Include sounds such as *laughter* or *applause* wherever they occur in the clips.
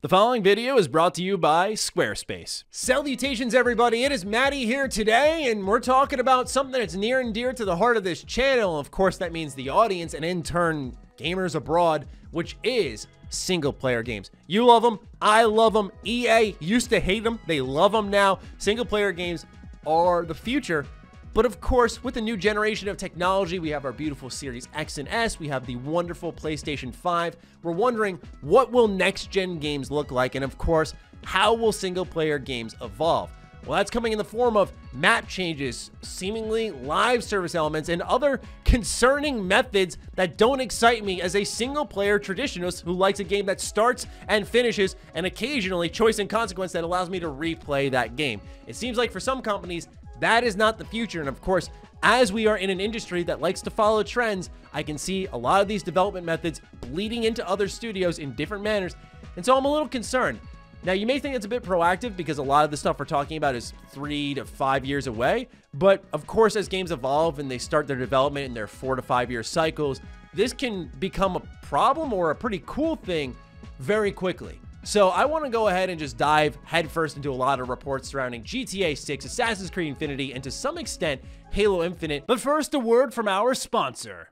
The following video is brought to you by Squarespace. Salutations, everybody. It is Matty here today, and we're talking about something that's near and dear to the heart of this channel. Of course, that means the audience and in turn, gamers abroad, which is single player games. You love them. I love them. EA used to hate them. They love them now. Single player games are the future. But of course, with the new generation of technology, we have our beautiful Series X and S, we have the wonderful PlayStation 5. We're wondering what will next gen games look like, and of course, how will single player games evolve? Well, that's coming in the form of map changes, seemingly live service elements, and other concerning methods that don't excite me as a single player traditionalist who likes a game that starts and finishes, and occasionally choice and consequence that allows me to replay that game. It seems like for some companies, that is not the future. And of course, as we are in an industry that likes to follow trends, I can see a lot of these development methods bleeding into other studios in different manners. And so I'm a little concerned. Now, you may think it's a bit proactive because a lot of the stuff we're talking about is three to five years away. But of course, as games evolve and they start their development in their four to five year cycles, this can become a problem or a pretty cool thing very quickly. So I want to go ahead and just dive headfirst into a lot of reports surrounding GTA 6, Assassin's Creed Infinity, and to some extent, Halo Infinite. But first, a word from our sponsor.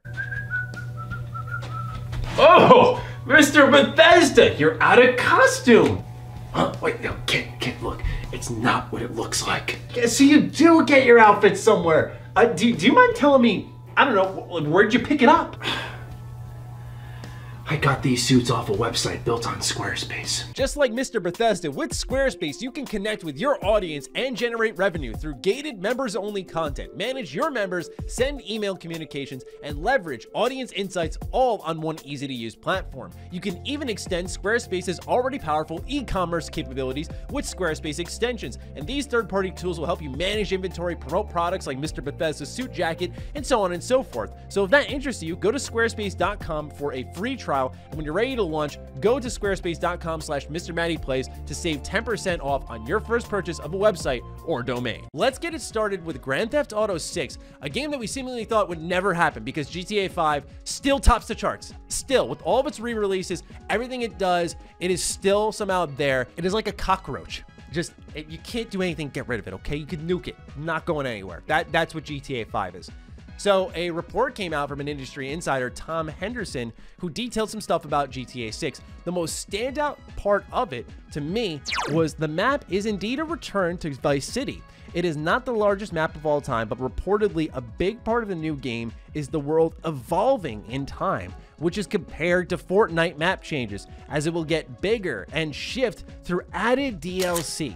Oh, Mr. Bethesda, you're out of costume. Huh? Wait, no, kid, kid, look. It's not what it looks like. Yeah, so you do get your outfit somewhere. Uh, do, do you mind telling me, I don't know, where'd you pick it up? I got these suits off a website built on Squarespace. Just like Mr. Bethesda, with Squarespace, you can connect with your audience and generate revenue through gated members-only content, manage your members, send email communications, and leverage audience insights all on one easy-to-use platform. You can even extend Squarespace's already powerful e-commerce capabilities with Squarespace extensions, and these third-party tools will help you manage inventory, promote products like Mr. Bethesda's suit jacket, and so on and so forth. So if that interests you, go to squarespace.com for a free trial trial. And when you're ready to launch, go to squarespace.com slash MrMattyPlays to save 10% off on your first purchase of a website or domain. Let's get it started with Grand Theft Auto 6, a game that we seemingly thought would never happen because GTA 5 still tops the charts. Still, with all of its re-releases, everything it does, it is still somehow there. It is like a cockroach just you can't do anything get rid of it okay you can nuke it not going anywhere that that's what gta 5 is so, a report came out from an industry insider, Tom Henderson, who detailed some stuff about GTA 6. The most standout part of it, to me, was the map is indeed a return to Vice City. It is not the largest map of all time, but reportedly a big part of the new game is the world evolving in time, which is compared to Fortnite map changes, as it will get bigger and shift through added DLC.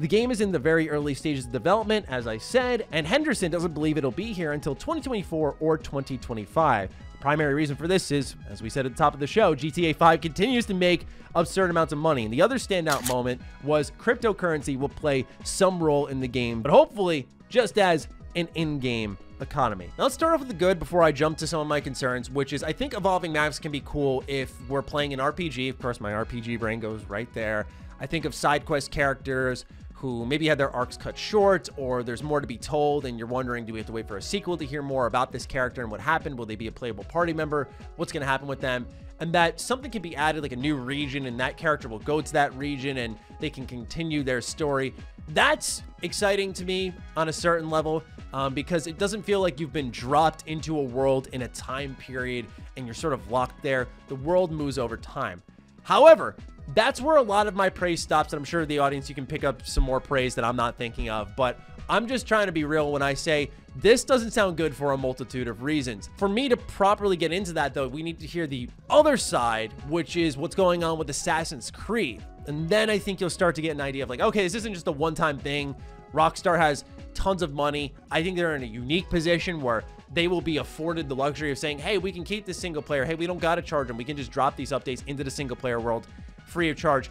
The game is in the very early stages of development, as I said, and Henderson doesn't believe it'll be here until 2024 or 2025. The primary reason for this is, as we said at the top of the show, GTA 5 continues to make absurd amounts of money. And the other standout moment was cryptocurrency will play some role in the game, but hopefully just as an in-game economy. Now let's start off with the good before I jump to some of my concerns, which is I think evolving maps can be cool if we're playing an RPG. Of course, my RPG brain goes right there. I think of side quest characters who maybe had their arcs cut short or there's more to be told and you're wondering, do we have to wait for a sequel to hear more about this character and what happened? Will they be a playable party member? What's going to happen with them? And that something can be added like a new region and that character will go to that region and they can continue their story. That's exciting to me on a certain level um, because it doesn't feel like you've been dropped into a world in a time period and you're sort of locked there. The world moves over time. However, that's where a lot of my praise stops. And I'm sure the audience, you can pick up some more praise that I'm not thinking of. But I'm just trying to be real when I say this doesn't sound good for a multitude of reasons. For me to properly get into that, though, we need to hear the other side, which is what's going on with Assassin's Creed. And then I think you'll start to get an idea of like, okay, this isn't just a one-time thing. Rockstar has tons of money. I think they're in a unique position where they will be afforded the luxury of saying, hey, we can keep this single player. Hey, we don't got to charge them. We can just drop these updates into the single player world free of charge.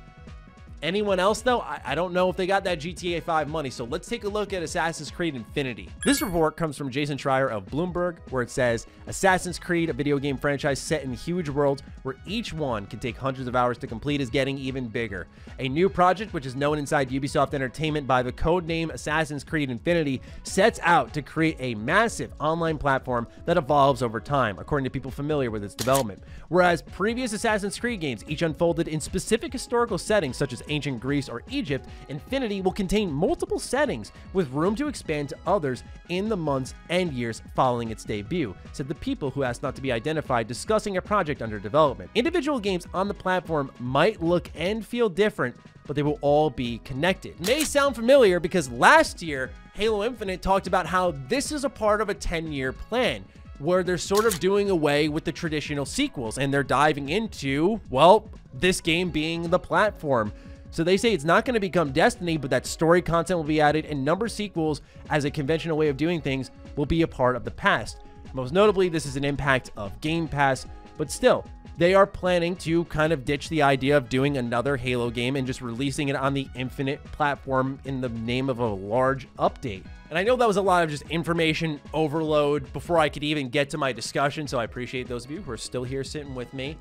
Anyone else, though? I, I, don't know if they got that GTA 5 money. So let's take a look at Assassin's Creed Infinity. This report comes from Jason Schreier of Bloomberg, where it says Assassin's Creed, a video game franchise set in huge worlds where each one can take hundreds of hours to complete, is getting even bigger. A new project, which is known inside Ubisoft Entertainment by the code name Assassin's Creed Infinity, sets out to create a massive online platform that evolves over time, according to people familiar with its development. Whereas previous Assassin's Creed games each unfolded in specific historical settings such as ancient Greece or Egypt, Infinity will contain multiple settings with room to expand to others in the months and years following its debut, said the people who asked not to be identified discussing a project under development. Individual games on the platform might look and feel different, but they will all be connected. May sound familiar because last year, Halo Infinite talked about how this is a part of a 10-year plan where they're sort of doing away with the traditional sequels and they're diving into, well, this game being the platform. So they say it's not going to become Destiny, but that story content will be added and number sequels as a conventional way of doing things will be a part of the past. Most notably, this is an impact of Game Pass, but still, they are planning to kind of ditch the idea of doing another Halo game and just releasing it on the Infinite platform in the name of a large update. And I know that was a lot of just information overload before I could even get to my discussion, so I appreciate those of you who are still here sitting with me.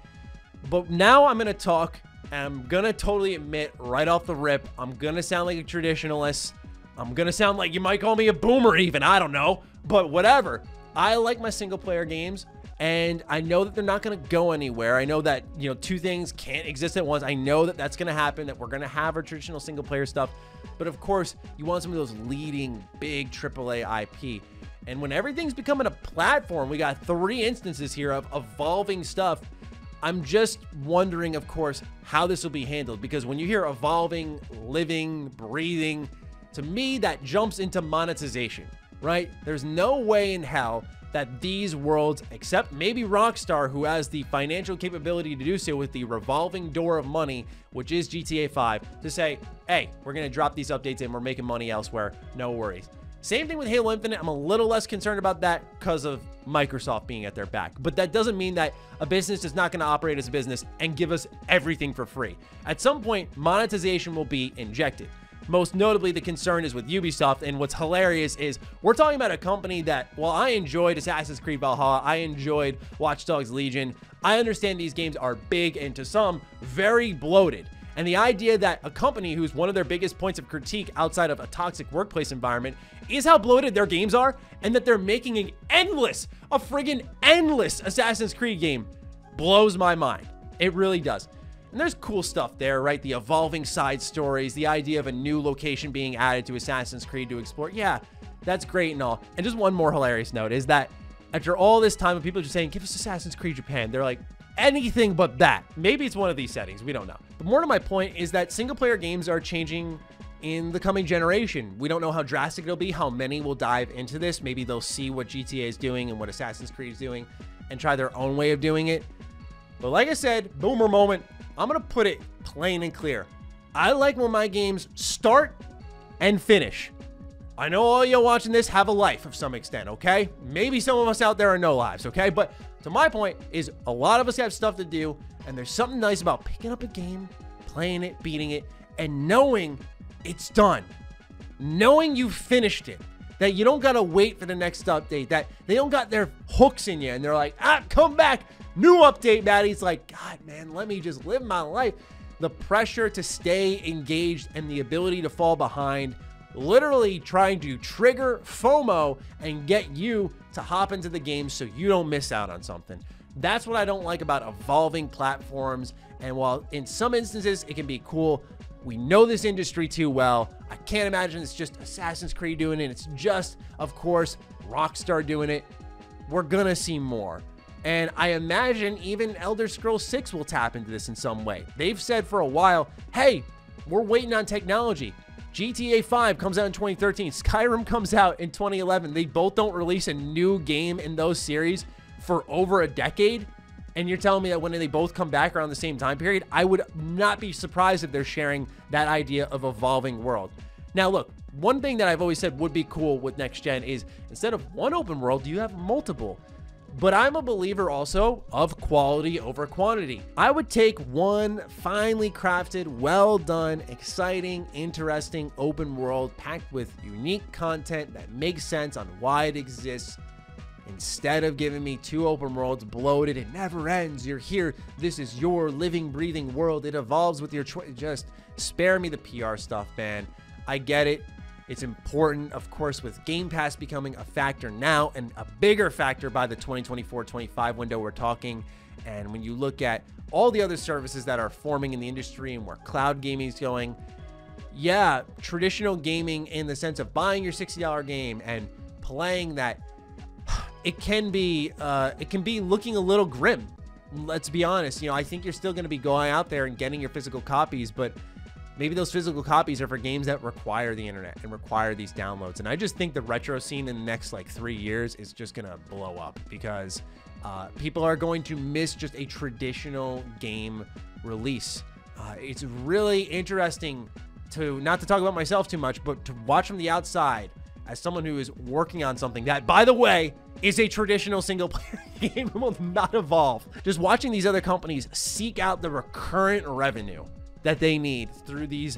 But now I'm going to talk, I'm to totally admit right off the rip, I'm to sound like a traditionalist. I'm to sound like you might call me a boomer even, I don't know. But whatever. I like my single player games and I know that they're not to go anywhere. I know that, you know, two things can't exist at once. I know that that's to happen, that we're to have our traditional single player stuff. But of course, you want some of those leading big AAA IP. And when everything's becoming a platform, we got three instances here of evolving stuff. I'm just wondering, of course, how this will be handled because when you hear evolving, living, breathing, to me, that jumps into monetization, right? There's no way in hell that these worlds, except maybe Rockstar, who has the financial capability to do so with the revolving door of money, which is GTA 5, to say, hey, we're going to drop these updates and we're making money elsewhere. No worries. Same thing with Halo Infinite. I'm a little less concerned about that because of Microsoft being at their back. But that doesn't mean that a business is not going to operate as a business and give us everything for free. At some point, monetization will be injected. Most notably, the concern is with Ubisoft. And what's hilarious is we're talking about a company that, while I enjoyed Assassin's Creed Valhalla, I enjoyed Watch Dogs Legion, I understand these games are big and to some very bloated. And the idea that a company who's one of their biggest points of critique outside of a toxic workplace environment is how bloated their games are and that they're making an endless, a friggin' endless Assassin's Creed game blows my mind. It really does. And there's cool stuff there, right? The evolving side stories, the idea of a new location being added to Assassin's Creed to explore. Yeah, that's great and all. And just one more hilarious note is that after all this time of people just saying, give us Assassin's Creed Japan, they're like, anything but that. Maybe it's one of these settings. We don't know. But more to my point is that single player games are changing in the coming generation. We don't know how drastic it'll be, how many will dive into this. Maybe they'll see what GTA is doing and what Assassin's Creed is doing and try their own way of doing it. But like I said, boomer moment, I'm going to put it plain and clear. I like when my games start and finish. I know all you watching this have a life of some extent, okay? Maybe some of us out there are no lives, okay? But to my point is a lot of us have stuff to do, and there's something nice about picking up a game, playing it, beating it, and knowing it's done. Knowing you finished it. That you don't gotta wait for the next update. That they don't got their hooks in you and they're like, ah, come back. New update, Matty's like, God, man, let me just live my life. The pressure to stay engaged and the ability to fall behind, literally trying to trigger FOMO and get you to hop into the game so you don't miss out on something. That's what I don't like about evolving platforms. And while in some instances it can be cool, we know this industry too well. I can't imagine it's just Assassin's Creed doing it. It's just, of course, Rockstar doing it. We're gonna see more. And I imagine even Elder Scrolls 6 will tap into this in some way. They've said for a while, hey, we're waiting on technology. GTA 5 comes out in 2013. Skyrim comes out in 2011. They both don't release a new game in those series for over a decade. And you're telling me that when they both come back around the same time period, I would not be surprised if they're sharing that idea of evolving world. Now, look, one thing that I've always said would be cool with next gen is instead of one open world, do you have multiple But I'm a believer also of quality over quantity. I would take one finely crafted, well done, exciting, interesting open world packed with unique content that makes sense on why it exists Instead of giving me two open worlds bloated, it never ends. You're here. This is your living, breathing world. It evolves with your choice. Just spare me the PR stuff, man. I get it. It's important, of course, with Game Pass becoming a factor now and a bigger factor by the 2024 25 window we're talking. And when you look at all the other services that are forming in the industry and where cloud gaming is going, yeah, traditional gaming in the sense of buying your $60 game and playing that *sighs* it can be uh, it can be looking a little grim. Let's be honest. You know, I think you're still going to be going out there and getting your physical copies, but maybe those physical copies are for games that require the internet and require these downloads. And I just think the retro scene in the next like three years is just to blow up because uh, people are going to miss just a traditional game release. Uh, it's really interesting to not to talk about myself too much, but to watch from the outside as someone who is working on something that, by the way, is a traditional single player *laughs* game will not evolve. Just watching these other companies seek out the recurrent revenue that they need through these,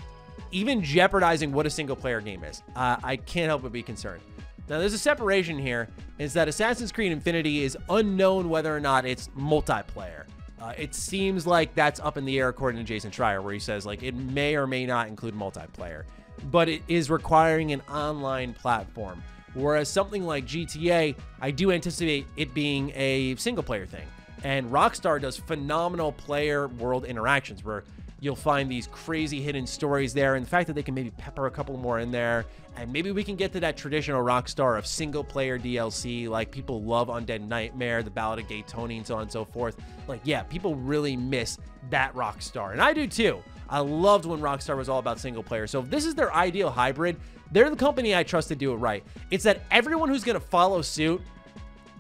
even jeopardizing what a single player game is, uh, I can't help but be concerned. Now, there's a separation here, is that Assassin's Creed Infinity is unknown whether or not it's multiplayer. Uh, it seems like that's up in the air according to Jason Schreier, where he says like it may or may not include multiplayer, but it is requiring an online platform. Whereas something like GTA, I do anticipate it being a single player thing. And Rockstar does phenomenal player world interactions where you'll find these crazy hidden stories there. And the fact that they can maybe pepper a couple more in there. And maybe we can get to that traditional Rockstar of single player DLC, like people love Undead Nightmare, The Ballad of Gay Tony, and so on and so forth. Like, yeah, people really miss that Rockstar. And I do too. I loved when Rockstar was all about single player. So if this is their ideal hybrid, they're the company I trust to do it right. It's that everyone who's going to follow suit,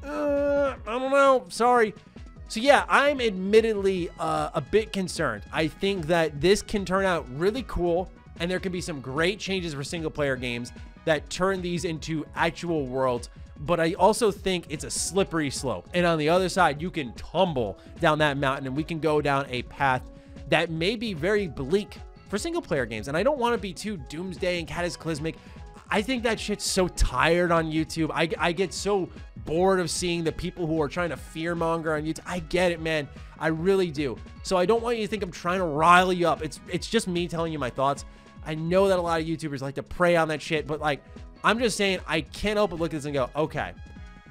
uh, I don't know, sorry. So yeah, I'm admittedly uh, a bit concerned. I think that this can turn out really cool, and there can be some great changes for single player games that turn these into actual worlds. But I also think it's a slippery slope. And on the other side, you can tumble down that mountain and we can go down a path that may be very bleak for single player games. And I don't want to be too doomsday and cataclysmic. I think that shit's so tired on YouTube. I, I get so bored of seeing the people who are trying to fear monger on YouTube. I get it, man. I really do. So I don't want you to think I'm trying to rile you up. It's it's just me telling you my thoughts. I know that a lot of YouTubers like to prey on that shit, but like I'm just saying I can't help but look at this and go, okay,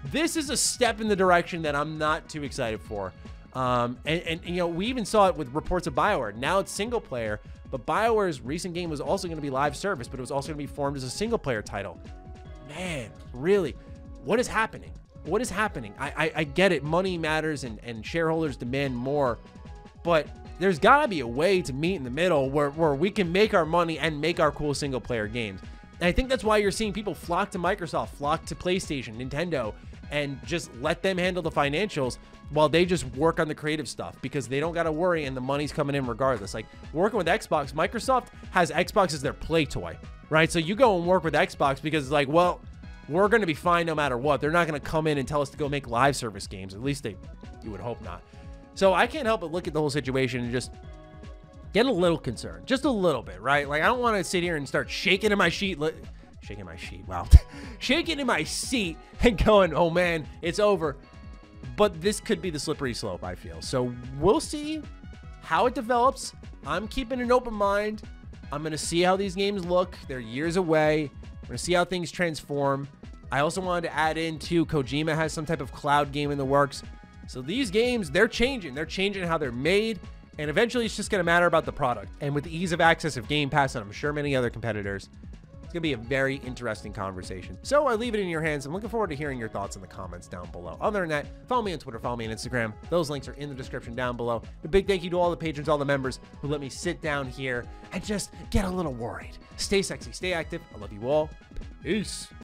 this is a step in the direction that I'm not too excited for. Um, and, and, you know, we even saw it with reports of Bioware. Now it's single player, but Bioware's recent game was also going to be live service, but it was also going to be formed as a single player title. Man, really, what is happening? What is happening? I, I, I get it. Money matters and, and shareholders demand more, but there's got to be a way to meet in the middle where, where we can make our money and make our cool single player games. And I think that's why you're seeing people flock to Microsoft, flock to PlayStation, Nintendo, and just let them handle the financials while they just work on the creative stuff because they don't got to worry and the money's coming in regardless. Like working with Xbox, Microsoft has Xbox as their play toy, right? So you go and work with Xbox because it's like, well, we're going to be fine no matter what. They're not going to come in and tell us to go make live service games. At least they, you would hope not. So I can't help but look at the whole situation and just get a little concerned, just a little bit, right? Like I don't want to sit here and start shaking in my sheet, shaking my sheet, wow, *laughs* shaking in my seat and going, oh man, it's over but this could be the slippery slope, I feel. So we'll see how it develops. I'm keeping an open mind. I'm going to see how these games look. They're years away. We're going to see how things transform. I also wanted to add in too, Kojima has some type of cloud game in the works. So these games, they're changing. They're changing how they're made. And eventually it's just going to matter about the product. And with the ease of access of Game Pass and I'm sure many other competitors, it's going to be a very interesting conversation. So I leave it in your hands. I'm looking forward to hearing your thoughts in the comments down below. Other than that, follow me on Twitter, follow me on Instagram. Those links are in the description down below. A big thank you to all the patrons, all the members who let me sit down here and just get a little worried. Stay sexy, stay active. I love you all. Peace.